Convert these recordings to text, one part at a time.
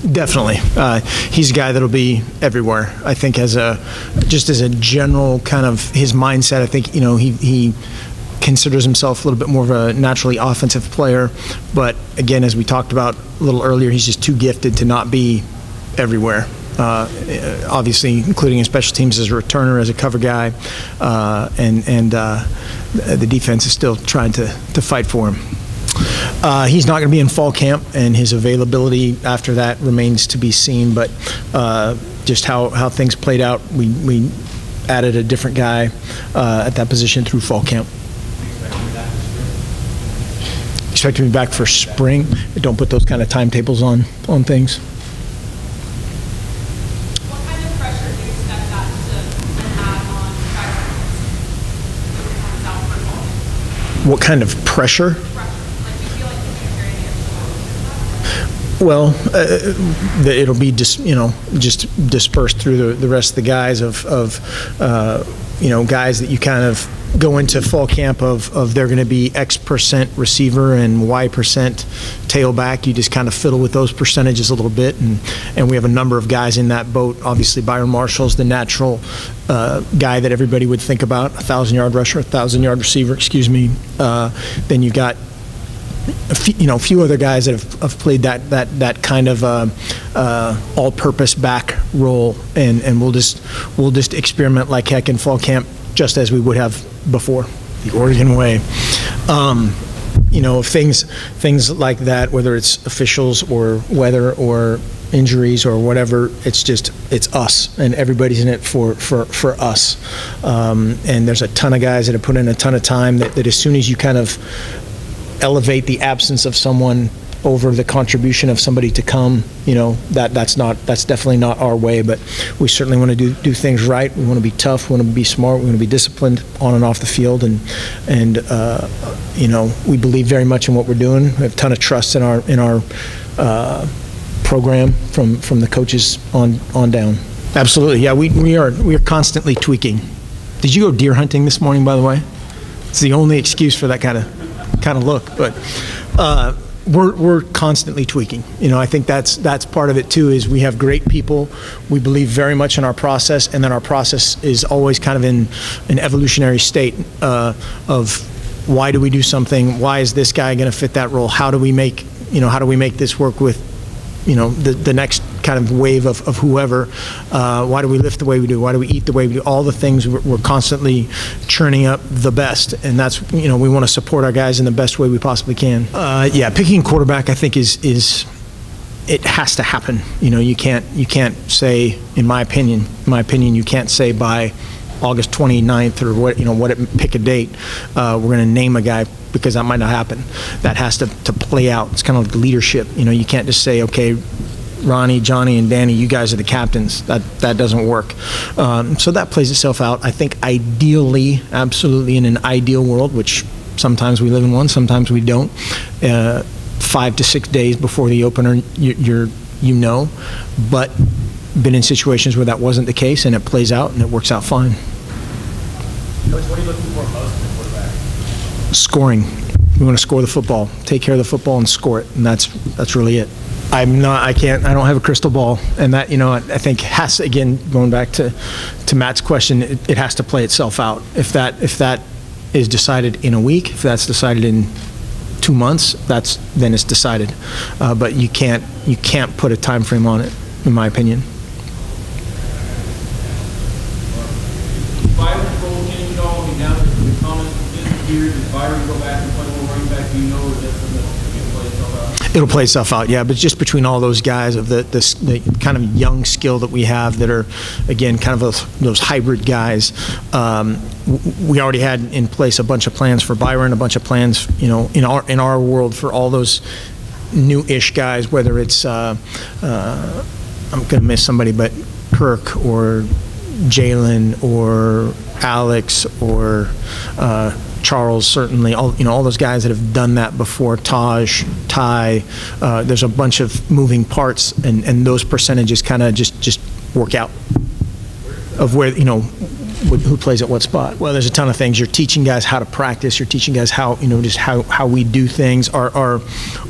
Definitely, uh, he's a guy that'll be everywhere. I think as a just as a general kind of his mindset. I think you know he he considers himself a little bit more of a naturally offensive player, but again, as we talked about a little earlier, he's just too gifted to not be everywhere. Uh, obviously, including in special teams as a returner, as a cover guy, uh, and and uh, the defense is still trying to to fight for him. Uh, he's not going to be in fall camp, and his availability after that remains to be seen. But uh, just how, how things played out, we, we added a different guy uh, at that position through fall camp. Expect to be back for spring. Don't put those kind of timetables on on things. What kind of pressure Well, uh, it'll be just, you know, just dispersed through the, the rest of the guys of, of, uh, you know, guys that you kind of go into fall camp of, of they're going to be X percent receiver and Y percent tailback. You just kind of fiddle with those percentages a little bit. And, and we have a number of guys in that boat. Obviously, Byron Marshall's the natural uh, guy that everybody would think about, a thousand yard rusher, a thousand yard receiver, excuse me. Uh, then you got a few, you know, few other guys that have, have played that that that kind of uh, uh, all-purpose back role, and and we'll just we'll just experiment like heck in fall camp, just as we would have before, the Oregon way. Um, you know, things things like that, whether it's officials or weather or injuries or whatever, it's just it's us, and everybody's in it for for for us. Um, and there's a ton of guys that have put in a ton of time. That, that as soon as you kind of elevate the absence of someone over the contribution of somebody to come, you know, that, that's not, that's definitely not our way, but we certainly want to do, do things right. We want to be tough, we want to be smart, we want to be disciplined on and off the field, and, and, uh, you know, we believe very much in what we're doing. We have a ton of trust in our, in our, uh, program from, from the coaches on, on down. Absolutely, yeah, we, we are, we are constantly tweaking. Did you go deer hunting this morning, by the way? It's the only excuse for that kind of kind of look, but uh, we're we're constantly tweaking. You know, I think that's that's part of it too. Is we have great people. We believe very much in our process, and then our process is always kind of in an evolutionary state uh, of why do we do something? Why is this guy going to fit that role? How do we make you know how do we make this work with you know the the next kind of wave of, of whoever uh, why do we lift the way we do? Why do we eat the way we do? All the things we're, we're constantly churning up the best and that's you know we want to support our guys in the best way we possibly can. Uh, yeah picking quarterback I think is is it has to happen. You know you can't you can't say in my opinion in my opinion you can't say by August 29th or what you know what it, pick a date uh, we're going to name a guy because that might not happen. That has to, to play out. It's kind of like leadership. You know you can't just say okay Ronnie, Johnny, and Danny, you guys are the captains. That that doesn't work. Um, so that plays itself out. I think ideally, absolutely, in an ideal world, which sometimes we live in one, sometimes we don't. Uh, five to six days before the opener, you, you're you know, but been in situations where that wasn't the case, and it plays out and it works out fine. Coach, what are you looking for most in a quarterback? Scoring. We want to score the football, take care of the football, and score it, and that's that's really it. I'm not. I can't. I don't have a crystal ball, and that you know. I, think has again going back to to Matt's question. It, it has to play itself out. If that if that is decided in a week, if that's decided in two months, that's then it's decided. Uh, but you can't you can't put a time frame on it, in my opinion. I the go back and play more running back? Do you know, itself out? It'll play itself out, yeah. But just between all those guys of the, the, the kind of young skill that we have that are, again, kind of those, those hybrid guys, um, we already had in place a bunch of plans for Byron, a bunch of plans, you know, in our in our world for all those new-ish guys, whether it's uh, uh, I'm going to miss somebody, but Kirk or Jalen or Alex or uh, Charles, certainly, all you know, all those guys that have done that before. Taj, Ty, uh, there's a bunch of moving parts, and, and those percentages kind of just just work out of where you know who plays at what spot? Well, there's a ton of things. You're teaching guys how to practice. You're teaching guys how, you know, just how, how we do things. Our, our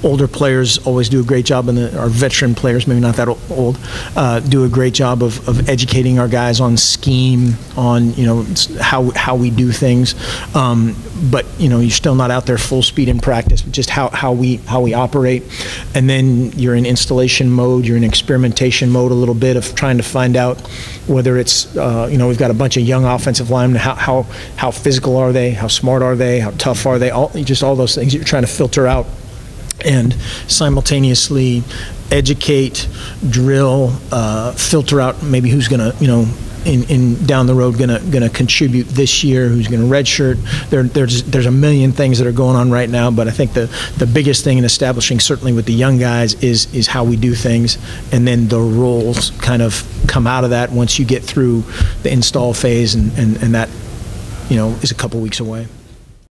older players always do a great job, and the, our veteran players, maybe not that old, uh, do a great job of, of educating our guys on scheme, on, you know, how, how we do things. Um, but, you know, you're still not out there full speed in practice, just how, how we, how we operate. And then you're in installation mode, you're in experimentation mode a little bit of trying to find out whether it's, uh, you know, we've got a bunch of young offensive linemen, how, how, how physical are they? How smart are they? How tough are they? All, just all those things you're trying to filter out and simultaneously educate, drill, uh, filter out maybe who's going to, you know, in, in down the road going to going to contribute this year, who's going to redshirt. There, there's there's a million things that are going on right now, but I think the the biggest thing in establishing, certainly with the young guys, is is how we do things, and then the roles kind of come out of that once you get through the install phase, and, and, and that, you know, is a couple weeks away.